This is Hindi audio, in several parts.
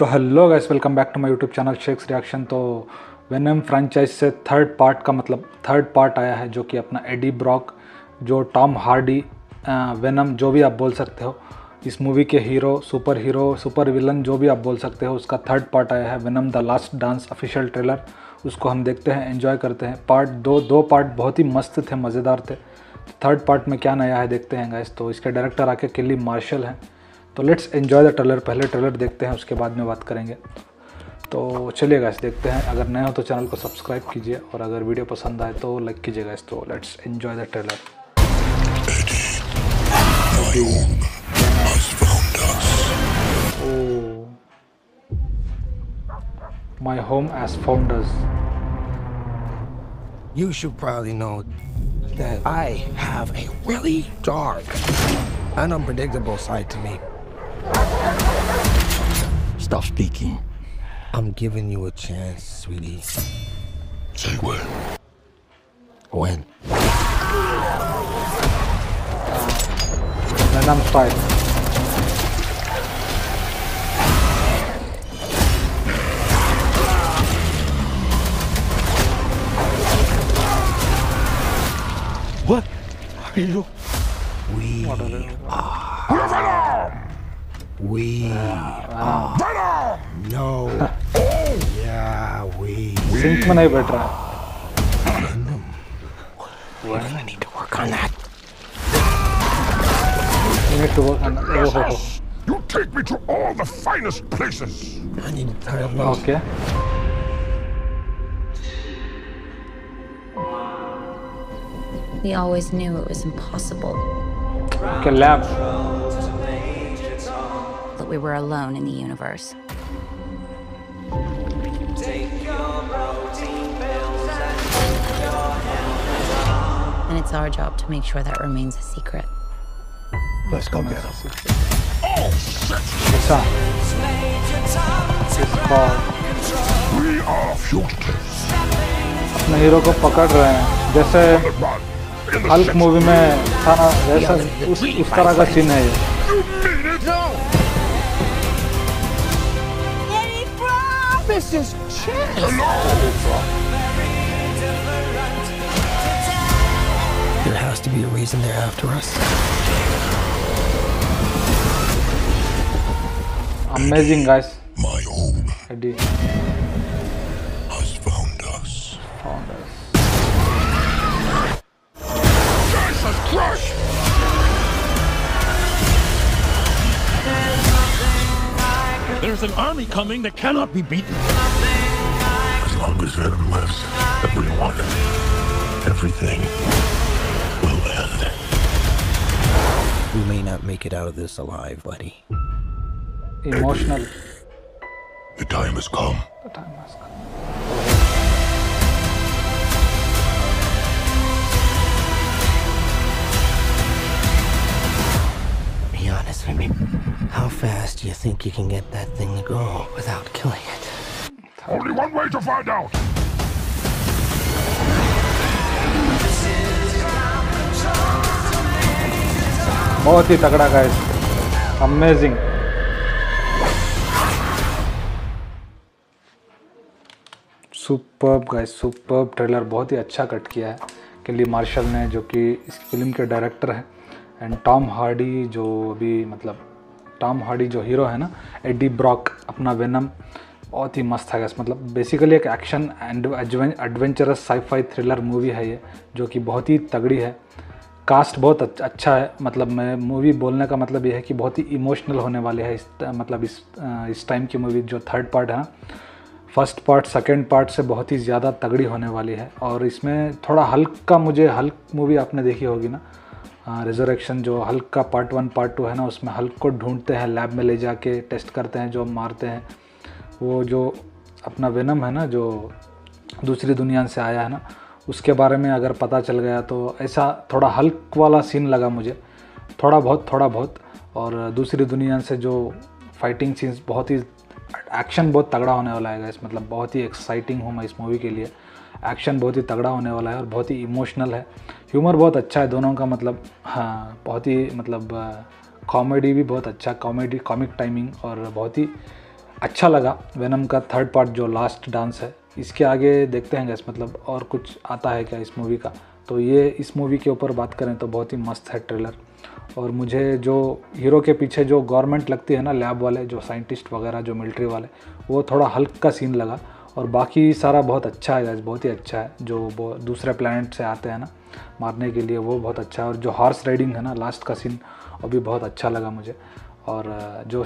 तो hello guys welcome back to my YouTube channel shakes reaction तो वेनम फ्रेंचाइज से थर्ड पार्ट का मतलब थर्ड पार्ट आया है, जो कि अपना एडी ब्रॉक जो टॉम हार्डी वेनम जो भी आप बोल सकते हो, इस मूवी के hero super hero super villain जो भी आप बोल सकते हो, उसका थर्ड पार्ट आया है Venom the last dance official trailer उसको हम देखते हैं एंजॉय करते हैं। पार्ट दो दो पार्ट बहुत ही मस्त थे, मज़ेदार थे। थर्ड पार्ट में क्या नया है, देखते हैं गाइस तो इसके डायरेक्टर आके किली मार्शल हैं। तो लेट्स एन्जॉय द ट्रेलर पहले ट्रेलर देखते हैं, उसके बाद में बात करेंगे तो चलिए गाइस देखते हैं अगर नए हो तो चैनल को सब्सक्राइब कीजिए और अगर वीडियो पसंद आए तो लाइक कीजिए गाइस तो let's enjoy the trailer My home has found us. You should probably know that I have a really dark and unpredictable side to me. Stop speaking. I'm giving you a chance, sweetie. Say when. When? When I'm style. What are you? We are. We are. Wow. No. yeah, we. Sync manai better. We're gonna need to work on that. We need to work on that. Oh, oh, oh. You take me to all the finest places. I need fireballs. Okay. We always knew it was impossible. Okay, lab that we were alone in the universe. And it's our job to make sure that remains a secret. Let's go get him. अच्छा इसका We are fugitives. अपने हीरो को पकड़ रहे हैं जैसे Run in the Hulk city. Movie में था ना वैसा उस उस तरह का सीन है ये Mrs. Chess. Hello. There has to be a reason they're after us. Amazing, guys. My own. Eddie. Has found us. Found us. Jesus There's an army coming that cannot be beaten. As long as Venom lives, everyone, everything will end. We may not make it out of this alive, buddy. Emotional. Eddie, the time has come. The time has come. With me. How fast do you think you can get that thing to go without killing it? Only one way to find out. बहुत ही तगड़ा guys amazing superb guys superb trailer बहुत ही अच्छा कट किया है किली मार्शल ने जो कि इस फ़िल्म के डायरेक्टर हैं एंड टॉम हार्डी जो अभी मतलब टॉम हार्डी जो हीरो है ना एडी ब्रॉक अपना वेनम बहुत ही मस्त है मतलब बेसिकली एक action and adventurous sci fi thriller movie है ये, जो कि बहुत ही तगड़ी है। कास्ट बहुत अच्छा है। मतलब मैं मूवी बोलने का मतलब ये है कि बहुत ही इमोशनल होने वाले है इस मतलब इस इस टाइम की मूवी जो थर्ड पार्ट है फ़र्स्ट पार्ट सेकंड पार्ट से बहुत ही ज़्यादा तगड़ी होने वाली है। और इसमें थोड़ा हल्क का मुझे, हल्क मूवी आपने देखी होगी ना रिजर्वेक्शन जो हल्क का पार्ट वन पार्ट टू है ना, उसमें हल्क को ढूंढते हैं लैब में ले जाके टेस्ट करते हैं, जो मारते हैं। वो जो अपना वेनम है ना, जो दूसरी दुनिया से आया है ना, उसके बारे में अगर पता चल गया तो ऐसा थोड़ा हल्क वाला सीन लगा मुझे। थोड़ा बहुत थोड़ा बहुत। और दूसरी दुनिया से जो फाइटिंग सीन्स बहुत ही एक्शन बहुत तगड़ा होने वाला है इस मतलब बहुत ही एक्साइटिंग हूँ मैं इस मूवी के लिए। एक्शन बहुत ही तगड़ा होने वाला है और बहुत ही इमोशनल है। ह्यूमर बहुत अच्छा है, दोनों का मतलब हाँ बहुत ही मतलब कॉमेडी भी बहुत अच्छा कॉमेडी, कॉमिक टाइमिंग और बहुत ही अच्छा लगा। वेनम का थर्ड पार्ट जो लास्ट डांस है, इसके आगे देखते हैं गैस मतलब और कुछ आता है क्या इस मूवी का? तो ये इस मूवी के ऊपर बात करें तो बहुत ही मस्त है ट्रेलर और मुझे जो हीरो के पीछे जो गवर्नमेंट लगती है ना लैब वाले, जो साइंटिस्ट वगैरह, जो मिलिट्री वाले, वो थोड़ा हल्का सीन लगा। और बाकी सारा बहुत अच्छा है गैस बहुत ही अच्छा है। जो दूसरे प्लानट से आते हैं ना, मारने के लिए वो बहुत अच्छा है। और जो हॉर्स राइडिंग है ना लास्ट का सीन वो भी बहुत अच्छा लगा मुझे। और जो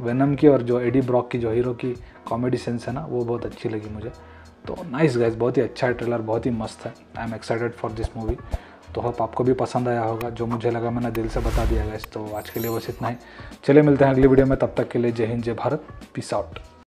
वेनम की और जो एडी ब्रॉक की जो हीरो की कॉमेडी सेंस है ना, वो बहुत अच्छी लगी मुझे। तो नाइस गाइस बहुत ही अच्छा है ट्रेलर बहुत ही मस्त है। I am excited for this movie तो होप आपको भी पसंद आया होगा। जो मुझे लगा मैंने दिल से बता दिया गाइस तो आज के लिए बस इतना ही। चले मिलते हैं अगली वीडियो में, तब तक के लिए जय हिंद, जय भारत पीस आउट